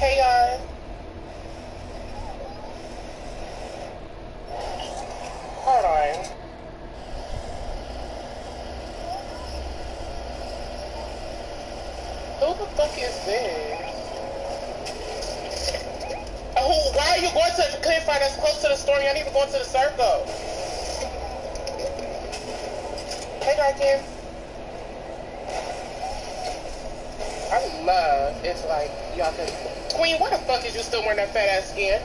guys. Hold on. Who the fuck is this? Oh, why are you going to the campfire that's close to the store? You're not even going to the circle. Hey, Darkin. I love it's like y'all can. Queen, why the fuck is you still wearing that fat ass skin?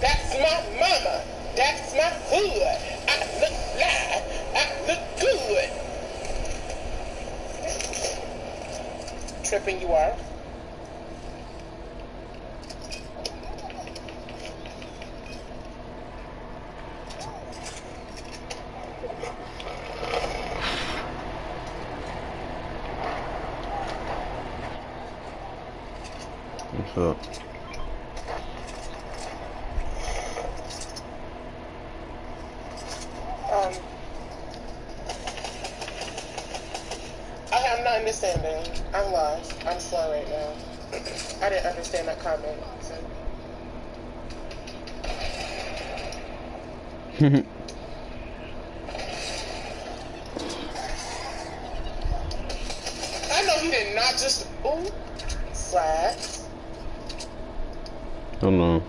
That's my mama. That's my hood. I look fly. I look good. Tripping you are. Up? Um, I am not understanding. I'm lost. I'm slow right now. I didn't understand that comment. So. I know he did not just. Ooh, slacks. Hold on.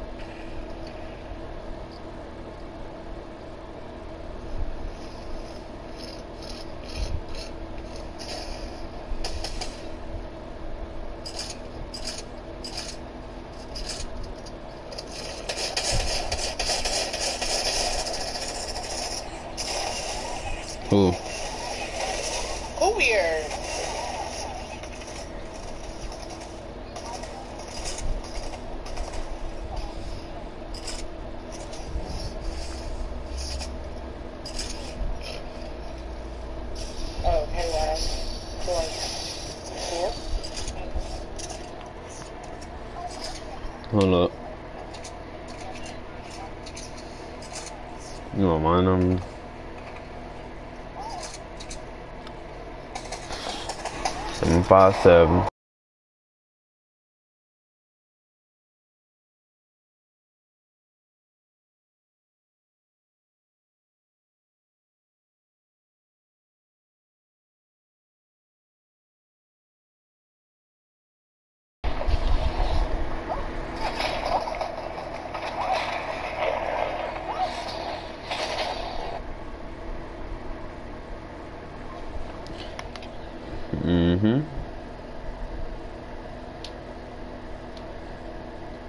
Who? Who weird? Oh, hey, guys. So, like, here? Hold up. You want my number? Seven five seven. Mm-hmm.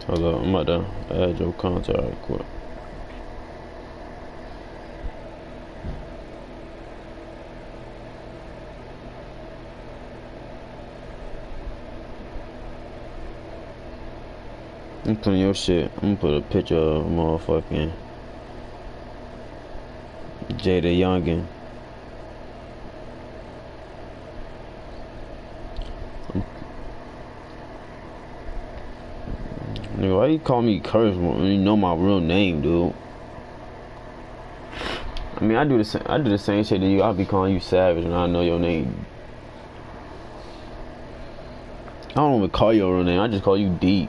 Hold up, I'm about to add your contact right quick. I'm putting your shit. I'm gonna put a picture of motherfucking Jada Youngin. Nigga, why you call me curse when you know my real name, dude? I mean, I do the same. I do the same shit to you. I'll be calling you savage, and I know your name. I don't even call your real name. I just call you deep.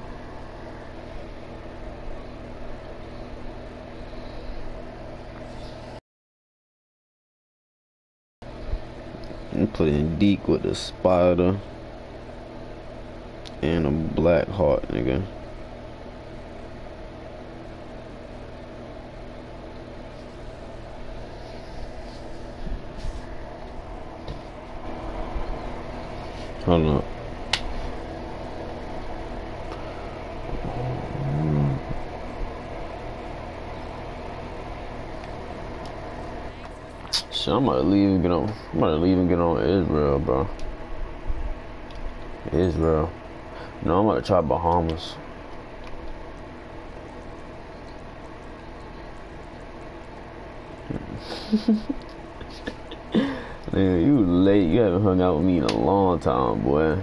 I'm putting deep with a spider and a black heart, nigga. Hold. Shit, I'm gonna leave and get on. I'm gonna leave and get on Israel, bro. Israel. No, I'm gonna try Bahamas. Nigga, you late. You haven't hung out with me in a long time, boy.